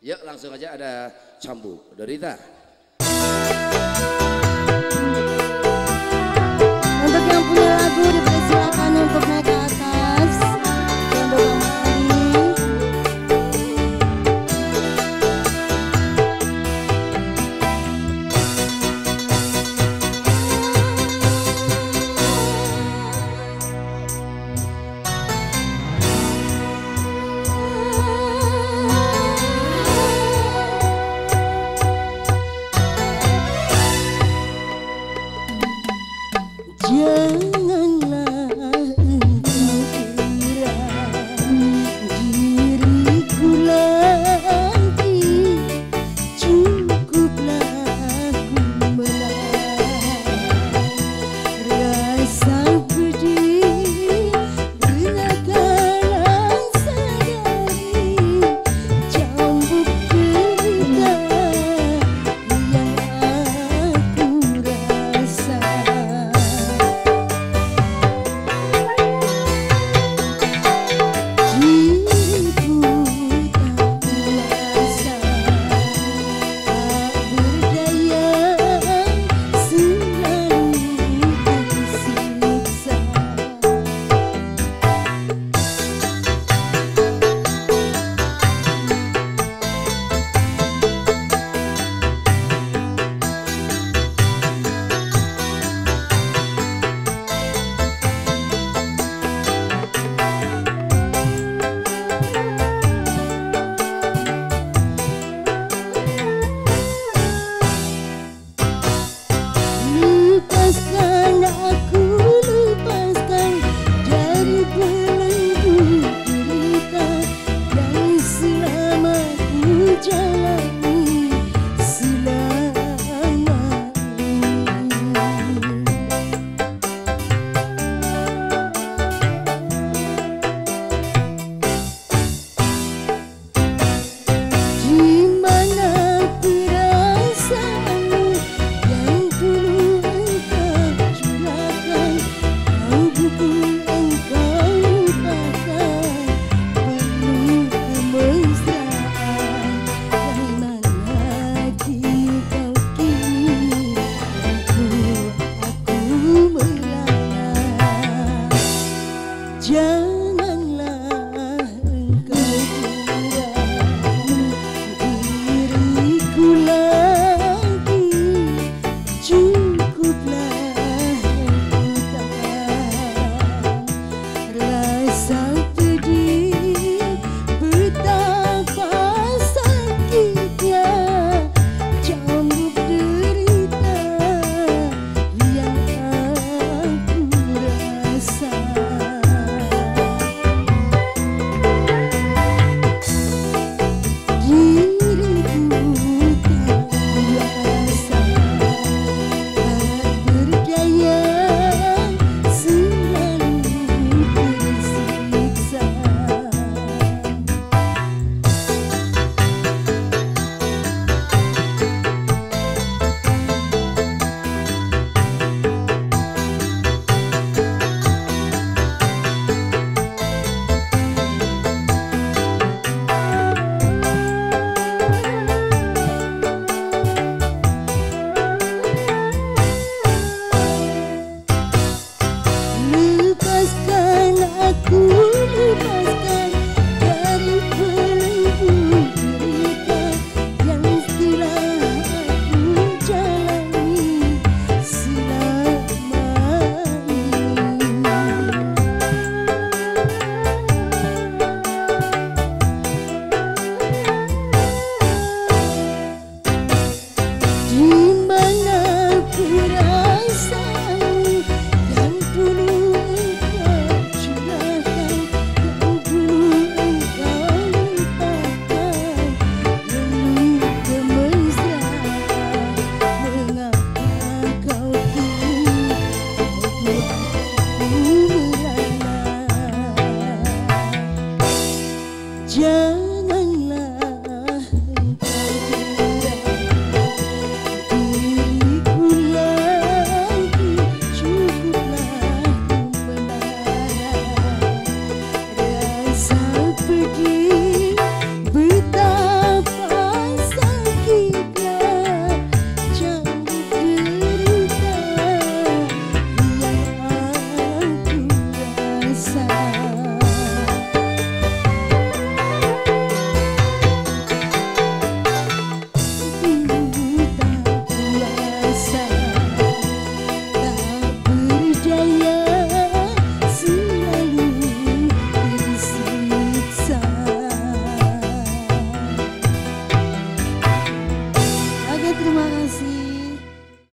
Yuk langsung aja ada cambuk. Dorita. Yeah.